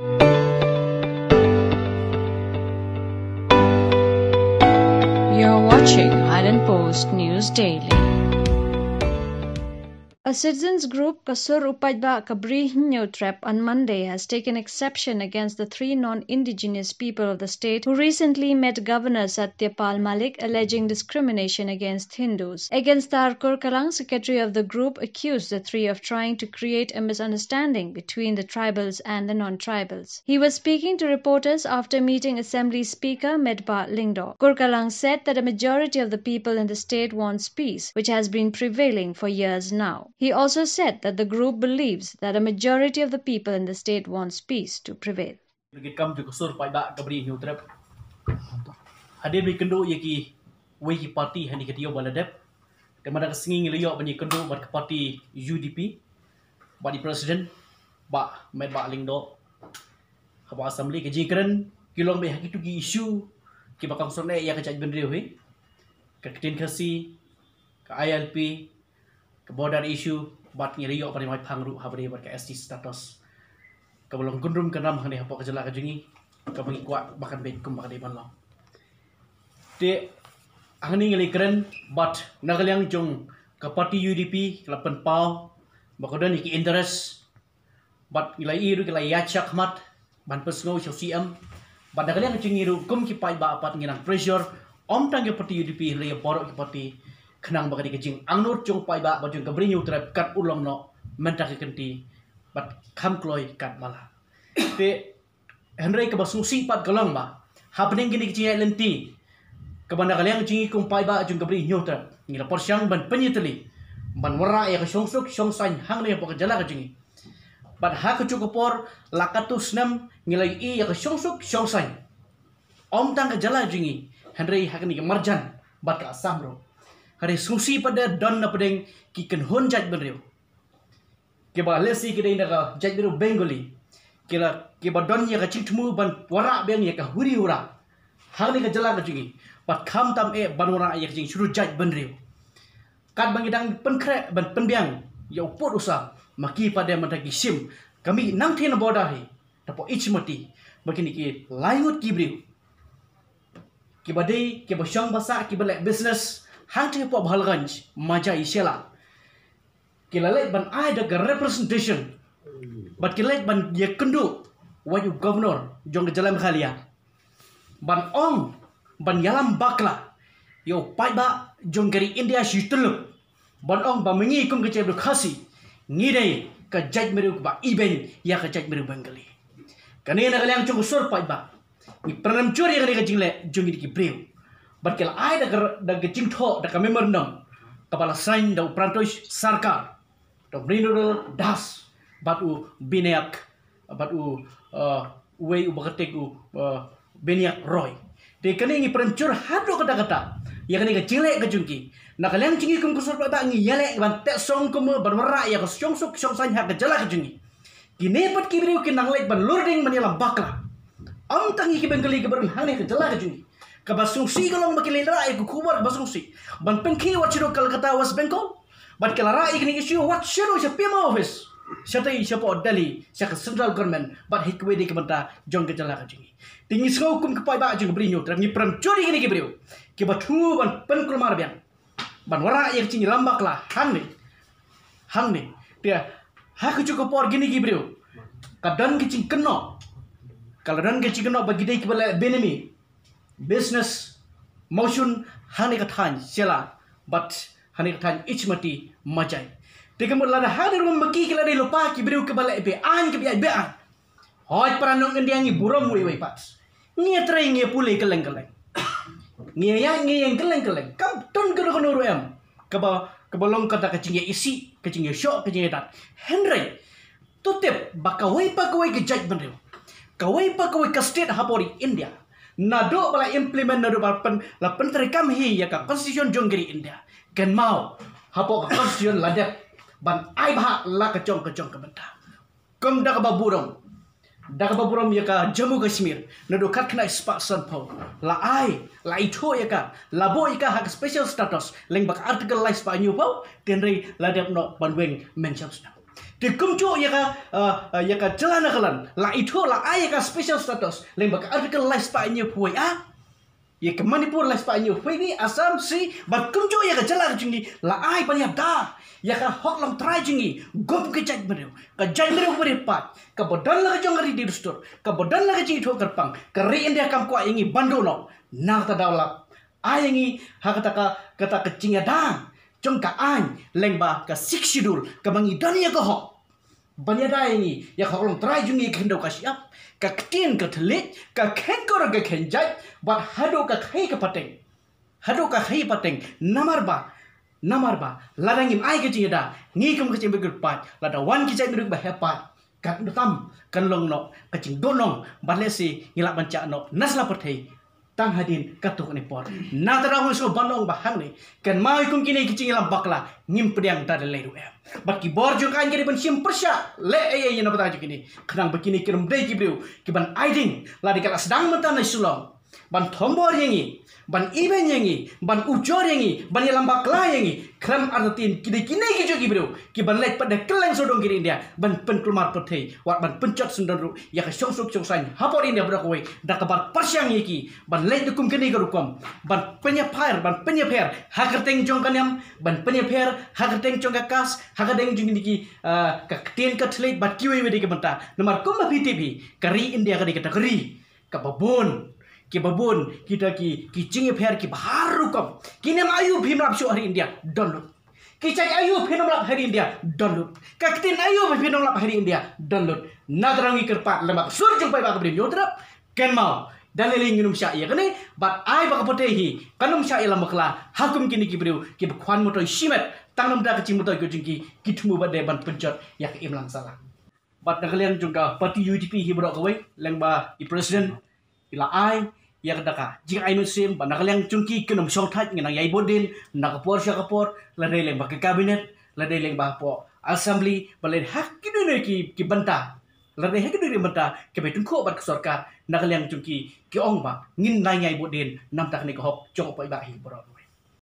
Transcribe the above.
You're watching Island Post News Daily. A citizens group, Kasur Upadba Kabri Trap, on Monday has taken exception against the three non-indigenous people of the state who recently met Governor Satyapal Malik alleging discrimination against Hindus. Against Tarkur Kalang, secretary of the group, accused the three of trying to create a misunderstanding between the tribals and the non-tribals. He was speaking to reporters after meeting Assembly Speaker Medba Lingdo. Kurkalang said that a majority of the people in the state wants peace, which has been prevailing for years now. He also said that the group believes that a majority of the people in the state wants peace to prevail. Hadir bi kendo ye ki we ki parti hani ke tio baladep. Kemada kesingi liyo bani kendo bar parti UDP. Badi president ba med ba ling do. Haba assembly ke jikren kilong be haki tu ki issue ki bakang sone ya ke caj bendri hui. Ke ketin kasi ke ILP border issue bat ni riyo pada mai pangru ha pada bar ST status. Ka bolong gundrum kanam hani apa ka jala ka jingi ka bangi kuat bahkan bet kum bahkan ban lo te ahni ngali keren bat nagalyang jong ka parti UDP kelapan pau bakodan iki interest. Bat ilai iru kila yachak mat ban pesngo sio CM bat nagalyang jingi ru kum ki pai ba apat nginang pressure om tang ke parti UDP le borok ki parti kenang bagadi kejing angnur chung pai ba bajung ka brinyu trap kat ulong no menta ke kenti bat kham kloi kat mala. Te henry ka basu si pat galang ba happening gini kejing lenti. Ka banda kaliang jingi kum pai ba jung ka brinyu trap ni la porsyang ban penyiteli. Ban wara ya ka shong suk shong san hang le pok jala ka bat ha ka chuk por lakatu snam ngilai i ya ka shong suk om tang ka jala jingi henry hakni ka marjan bat ka samro hari susi pada don na pedeng ki ken hon jaj benriu ke ba lesi ke dei naga jaj benriu bengali ke la ke ba don ya ka chitmu ban wara beng ya ka huri ura hang ni ka jala ka jingi pat kham tam e ban wara ka jing shuru jaj benriu kat bang idang pen kre ban pen biang. Ya upot usa. Maki pada mata ki sim. Kami nang tin boda hi tapo ich mati. Begini ki laingut ki briu ki badai ki ba basa ki business hang te po bhalganj maja isela kilalet ban ai da representation. But kilalet ban ye kendu waju governor jong ke jalan khalia ban ong ban yalam bakla. Yo pai ba jong gari india shitul ban ong ba mengi kum ke chebru khasi. Ngide ka jaj meru ba iben ya ka jaj meru bengali. Kani na kalian chung sur pai ni pranam chori ya ka jingle jong ki breu Kalau ai dah dah gecing tho dah kami merenam kepala sain dah perantau sarkar dah berinur das batu biniak batu uh, way u bakatek u uh, biniak roy. Dia kena ini perancur hadu kata-kata. Ya kena ke jelek ke jungki. Nak kalian cingi kum kusur pada ngi yelek ban tek song kum bermerak ya ke song sok song san hak ke jala ke jungki. Kini pat kibri ukin nang lek ban lurding menyelam bakla. Am tangi ki bengkali ke berun hang ke jala ke jungki ka basung si galong makilin ra ku kubar basung si ban penki wat chiro kalkata was bengkol ban kala ra ikni issue wat chiro sa pima office Siapa siapa Delhi, siapa central government, but hik wedi ke benda jong ke jala kajingi. Tinggi sengau kum ke pai ba jong berinyo, terangi peran curi gini ke beriu. Ke batu ban pen kulmar biang. Ban wara yang cingi lambak lah, hang ni. Hang ni. Dia, hak cukup por gini ke beriu. Kadan ke cing keno. Kalau dan ke cing keno bagi dia ke bala benemi, business motion hani kathan sela but hani kathan ichmati majai. Tiga mut lada hadi rum maki kila de lupa ki beriu ke balai be an ke be an. Hoj paranong ngi buram wi wi pat ngi trai ngi pulai keleng keleng ngi ya ngi yang keleng keleng kam ton ke ro ru em? Ke ba kata ke isi ke cingye syok ke cingye dat. Henry tutip bakawai pakawai ke judge bendeu kawai pakawai ke state hapori india nado bala implement nado bala pen la pen terekam hi ya ka constitution jonggeri india. Ken mau hapo ka constitution ladep ban ai bah la ka chong ka chong ka benta kom da ka baburong da ka baburong ya ka jammu kashmir nado kat kena spa san po la ai la ito ya ka la bo ya ka hak special status leng bak article la spa new po tenri ladep no ban weng mention Di kumcu ya ka ya ka jalan kalan. La itu la ay ka special status. Lembak artikel life spa ini puai ah. Ya ke Manipur life spa ini puai ni asam si bat kumcu ya ka jalan jingi la ay banyak dah. Ya ka hok lang try jingi gop ke chat beriu. Ka jai beriu beri pat. Ka bodan la jong ngari di rustur. Ka bodan la jingi thok kerpang. Ka ri india kam kwa ingi bandu no. Nak ta dawlap. Ay ingi hakata ka kata kecing ya dang trong ka an leng ka sik shidul ka bangi dania ka ho banya dai ni ya ka long try jungi kendo ka siap ka ktin ka thlit ka khen ko ka khen jai ba hado ka khai ka pateng. Hado ka khai pateng. Namar ba namar ba ladang im ai ka jinga da ngi kum ka chim begur pat. Lada wan ki jai begur ba hepat kan tam kan long no ka ching donong ba lesi ngilak banca no nasla perthei tang hadin katuk ni por. Na tara hun so banong bahang ni. Kan mai kum kini kicing lam bakla ngim pediang tar le ru em bat ki bor jo kan gari ban sim persya le ay ay na bata kini. Khnang bakini kirum dei ki bru ki ban aiding. La dikala sedang mata na sulong ban thombor yengi ban iben yengi ban ujor yengi ban yelam bakla yengi kram artin kide kine ki jo gibro ki ban lek pada keleng sodong kiri india. Ban pen kelmar putih. Wat ban pencot sundaru ya ka syong suk syong san hapor india bro kowe. Da kabar persyang yeki ban lek dukum kini garukom ban penya pair ban penya pair. Hakerteng jong kanyam. Ban penya pair hakerteng jong ka kas hakerteng jong diki ka tien ka tlet bat kiwe wedi ke banta nomor kum ba ptv kari india ka dikata kari ka babon ki babun kita ki ki cingi pher ki baru kom ki nem ayu phim rap hari india donlu ki cai ayu phim rap hari india donlu ka kitin ayu phim rap hari india donlu nadrangi kerpat lemak sur jumpai ba kabrim yodrap ken mau. Dalil nginum sya ya kene bat ai ba kapotehi kanum sya ila makla hakum kini ki briu ki khwan motoy shimet. Tangnam da kecing motoy ko jingki ki tumu ba de ban pencot ya ke imlang salah. Bat nakalian juga parti UDP hibro kawai leng ba i president ila ai ya kada ka jika ainu sim ba nakalang chungki kinum shong that ngina yai bodin nakapor sya kapor la releng ba kabinet la releng ba po assembly ba hak kidu ne ki ki banta la re hak ne banta ke betun ko ba sarkar nakalang chungki ki ong ba ngin na yai bodin nam tak ne ko hok chong pa ba hi bro